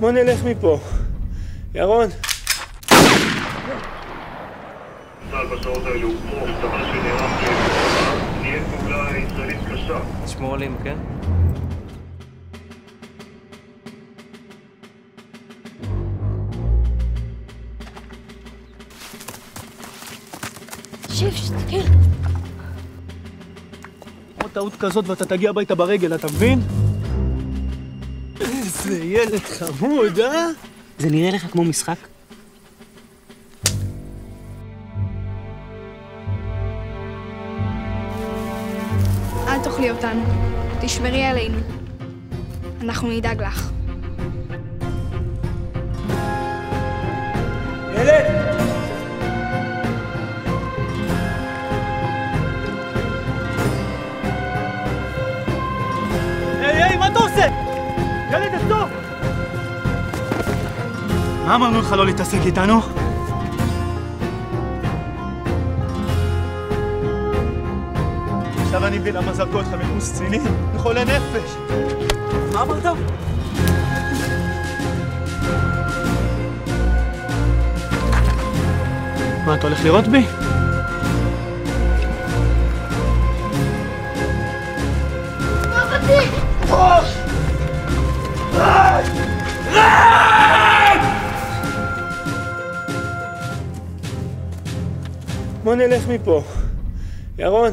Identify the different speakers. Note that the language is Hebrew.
Speaker 1: בוא נלך מפה. ירון.
Speaker 2: צה"ל בשעות האלו כמו דבר שנערך למלחמה, תהיה פעולה ישראלית קשה.
Speaker 3: תשמור עלינו, כן?
Speaker 4: שב, תסתכל.
Speaker 1: עוד טעות כזאת ואתה תגיע הביתה ברגל, אתה מבין? איזה ילד חמוד, אה?
Speaker 5: זה נראה לך כמו משחק?
Speaker 6: אל תאכלי אותנו. תשמרי עלינו. אנחנו נדאג לך.
Speaker 1: מה אמרנו לך לא להתעסק איתנו? עכשיו אני מבין למה זרקו אותך מקורס קצינים? לחולי נפש! מה אמרת? מה, אתה הולך לירות בי? בוא נלך מפה. ירון.